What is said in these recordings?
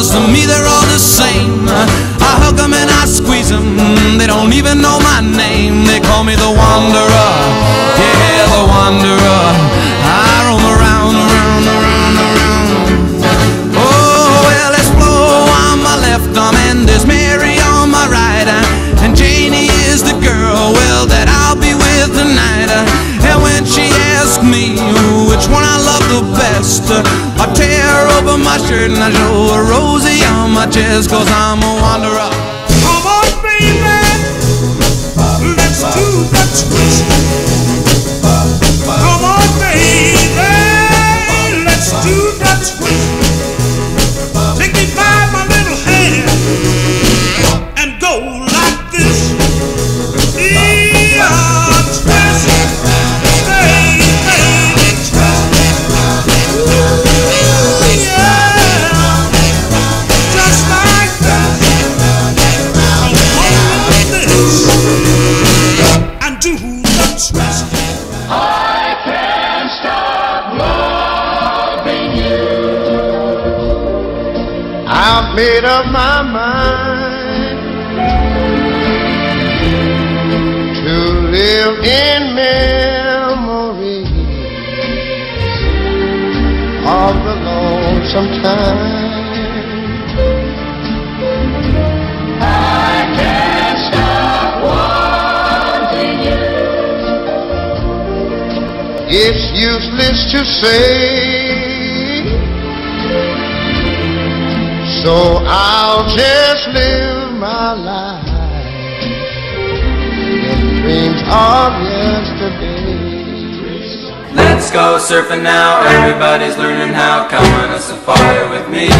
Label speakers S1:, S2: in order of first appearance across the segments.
S1: Cause to me they're all the same. I hug them and I squeeze them. They don't even know my name. They call me the wanderer. Yeah, the wanderer. I roam around, around, around, around. Oh, well, on my left and Mary on my right. And Janie is the girl, well, that I'll be with tonight. And when she asks me which one I love the best, I tell open my shirt and I show her Rosie on my chest, cause I'm a wanderer.
S2: I've made up my mind to live in memory of the lonesome time. I can't stop wanting you. It's useless to say, so I'll just live my life in dreams of yesterday.
S3: Let's go surfing now, everybody's learning how. Come on a safari with me.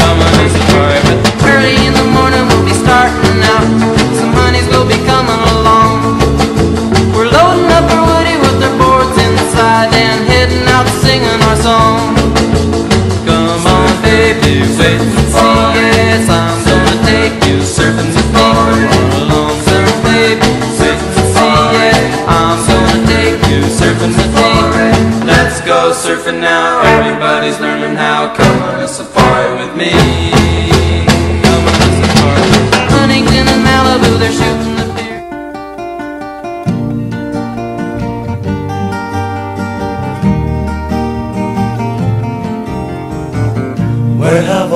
S3: Come on a safari with me. Early in the morning we'll be starting out. Surfing now, everybody's learning how. Come on a safari with me. Come on a safari. Huntington and Malibu, they're shooting the pier.
S4: Where have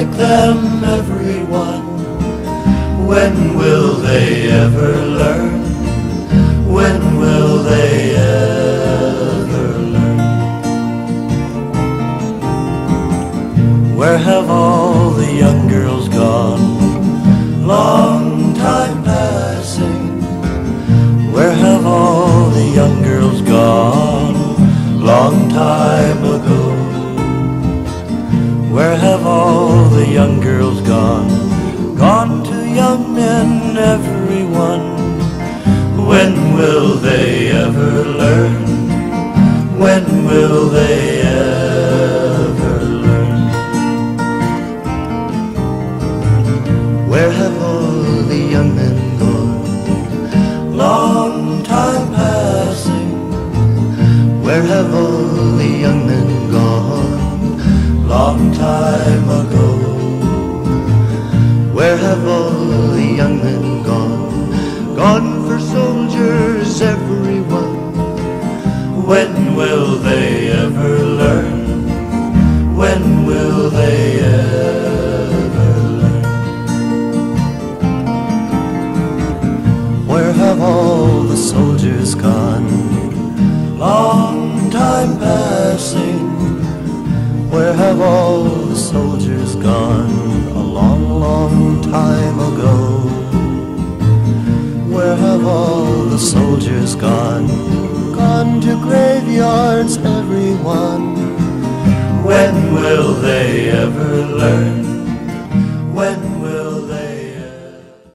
S4: pick them, everyone. When will they ever learn? When will they ever learn? Where have all the young girls gone? Learn? When will they ever learn? Where have all the young men gone? Long time passing. Where have all the young men gone? Long time ago. Where have all the young men gone? Gone for soldiers, everyone. When will they ever learn? When will they ever learn? Where have all the soldiers gone? Long time passing. Where have all the soldiers gone? A long, long time ago. Where have all the soldiers gone? Gone to graveyards, everyone. When will they ever learn? When